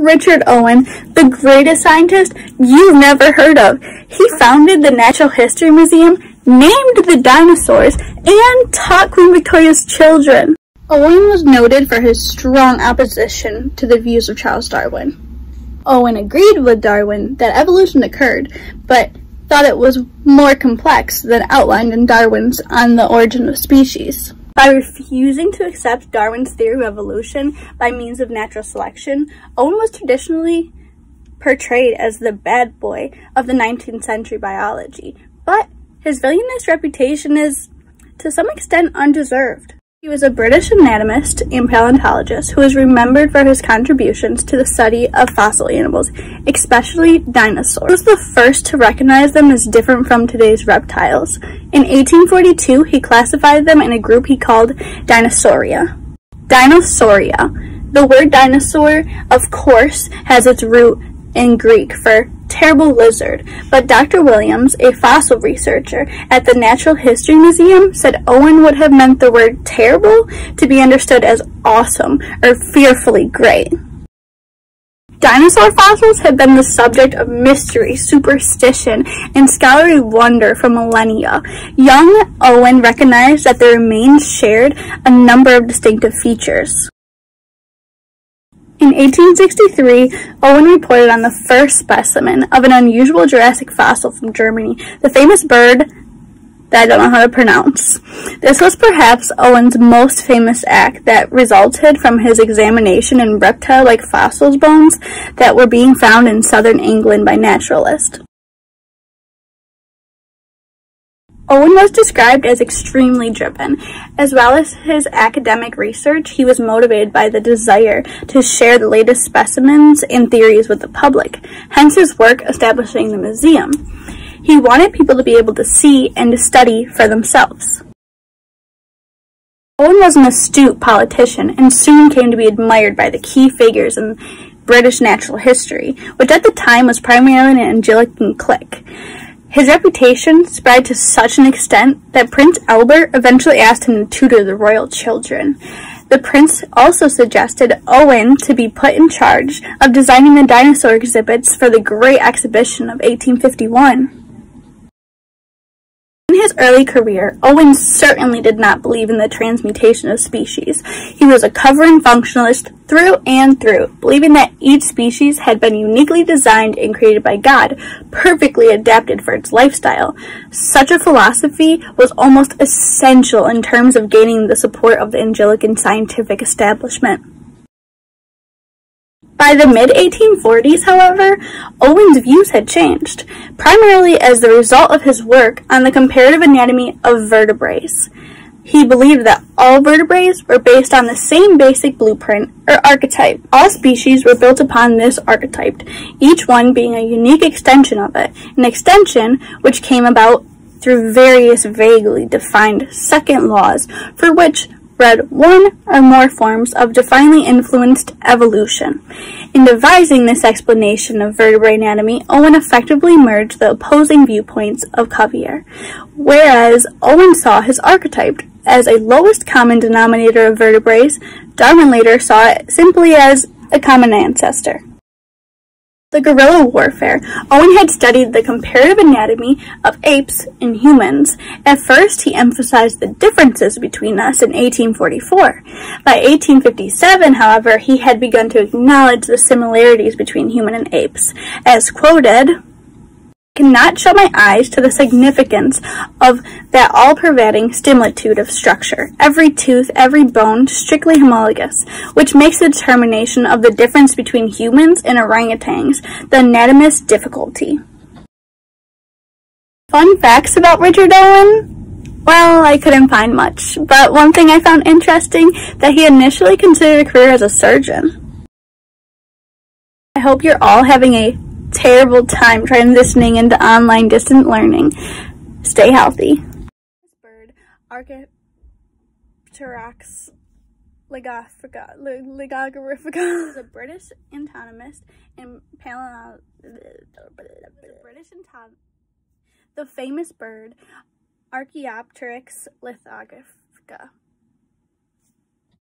Richard Owen, the greatest scientist you've never heard of. He founded the Natural History Museum, named the dinosaurs, and taught Queen Victoria's children. Owen was noted for his strong opposition to the views of Charles Darwin. Owen agreed with Darwin that evolution occurred, but thought it was more complex than outlined in Darwin's On the Origin of Species. By refusing to accept Darwin's theory of evolution by means of natural selection, Owen was traditionally portrayed as the bad boy of the 19th century biology, but his villainous reputation is, to some extent, undeserved. He was a British anatomist and paleontologist who is remembered for his contributions to the study of fossil animals, especially dinosaurs. He was the first to recognize them as different from today's reptiles. In 1842, he classified them in a group he called Dinosauria. Dinosauria. The word dinosaur, of course, has its root in Greek for terrible lizard, but Dr. Williams, a fossil researcher at the Natural History Museum, said Owen would have meant the word terrible to be understood as awesome or fearfully great. Dinosaur fossils have been the subject of mystery, superstition, and scholarly wonder for millennia. Young Owen recognized that the remains shared a number of distinctive features. In 1863, Owen reported on the first specimen of an unusual Jurassic fossil from Germany, the famous bird that I don't know how to pronounce. This was perhaps Owen's most famous act that resulted from his examination in reptile-like fossils bones that were being found in southern England by naturalists. Owen was described as extremely driven. As well as his academic research, he was motivated by the desire to share the latest specimens and theories with the public, hence his work establishing the museum. He wanted people to be able to see and to study for themselves. Owen was an astute politician and soon came to be admired by the key figures in British natural history, which at the time was primarily an Anglican clique. His reputation spread to such an extent that Prince Albert eventually asked him to tutor the royal children. The prince also suggested Owen to be put in charge of designing the dinosaur exhibits for the Great Exhibition of 1851. In his early career, Owen certainly did not believe in the transmutation of species. He was a Cuvierian functionalist through and through, believing that each species had been uniquely designed and created by God, perfectly adapted for its lifestyle. Such a philosophy was almost essential in terms of gaining the support of the Anglican scientific establishment. By the mid-1840s, however, Owen's views had changed, primarily as the result of his work on the comparative anatomy of vertebrates. He believed that all vertebrates were based on the same basic blueprint or archetype. All species were built upon this archetype, each one being a unique extension of it, an extension which came about through various vaguely defined second laws for which bred one or more forms of divinely influenced evolution. In devising this explanation of vertebrate anatomy, Owen effectively merged the opposing viewpoints of Cuvier. Whereas Owen saw his archetype as a lowest common denominator of vertebrates, Darwin later saw it simply as a common ancestor. The guerrilla warfare. Owen had studied the comparative anatomy of apes and humans. At first, he emphasized the differences between us in 1844. By 1857, however, he had begun to acknowledge the similarities between human and apes. As quoted, cannot shut my eyes to the significance of that all-pervading similitude of structure, every tooth, every bone strictly homologous, which makes the determination of the difference between humans and orangutans the anatomist's difficulty. Fun facts about Richard Owen? Well, I couldn't find much, but one thing I found interesting that he initially considered a career as a surgeon. I hope you're all having a terrible time transitioning into online distant learning. Stay healthy. This bird, ligarifica, ligarifica, is a British anatomist and paleontologist. British. The famous bird, Archaeopteryx lithographica.